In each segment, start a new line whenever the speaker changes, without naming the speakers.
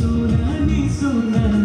sunani sunani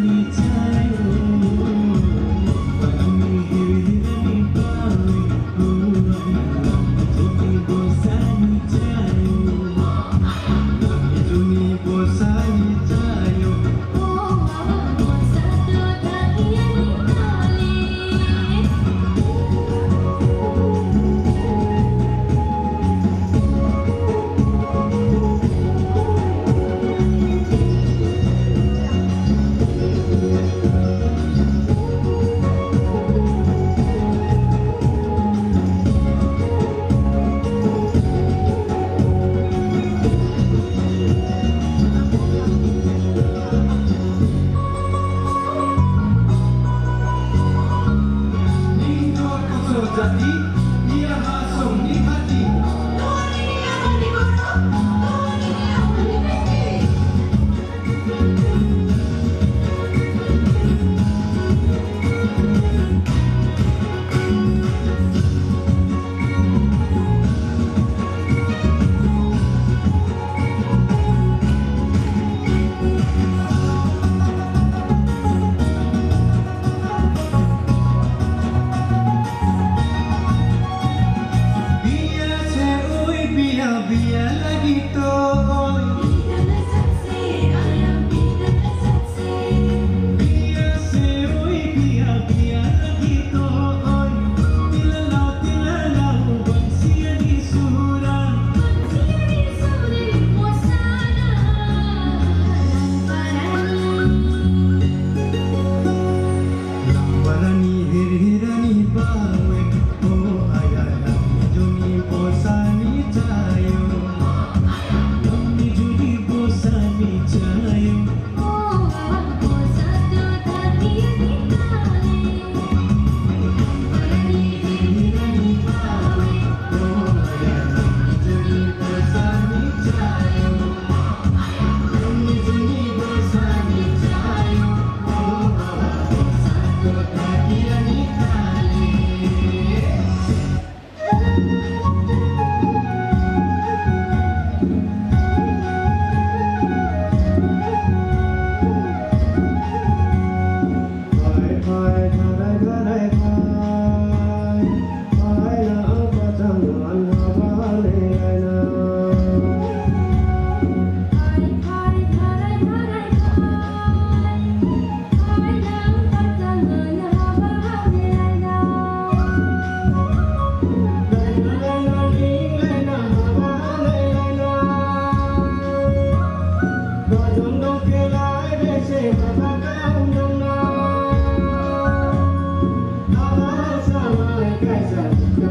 Kita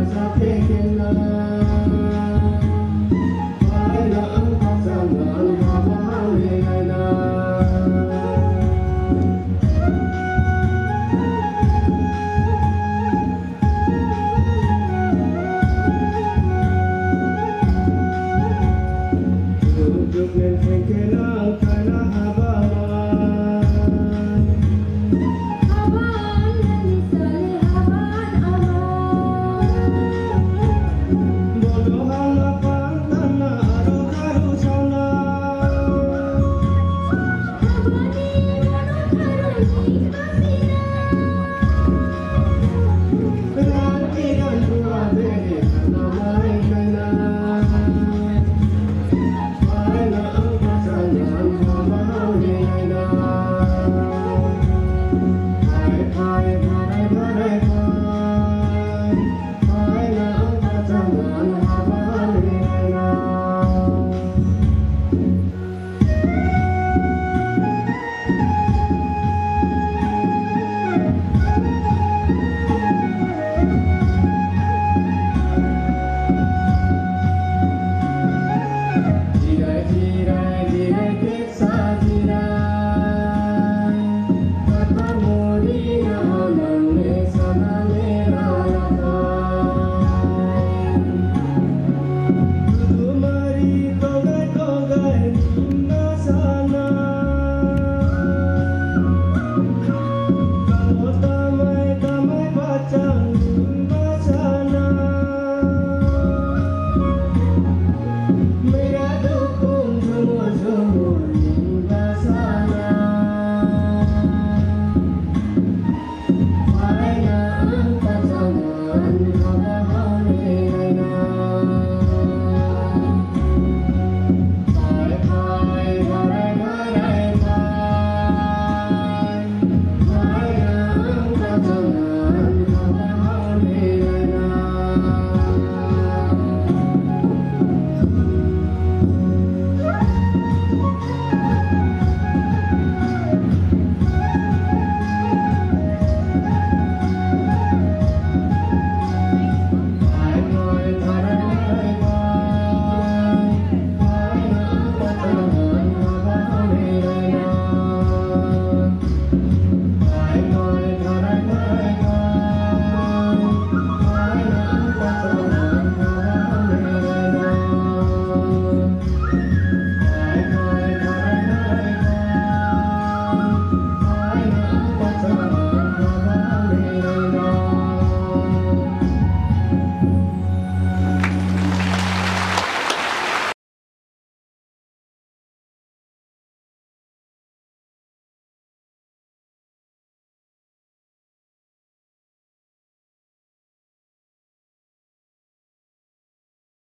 There's nothing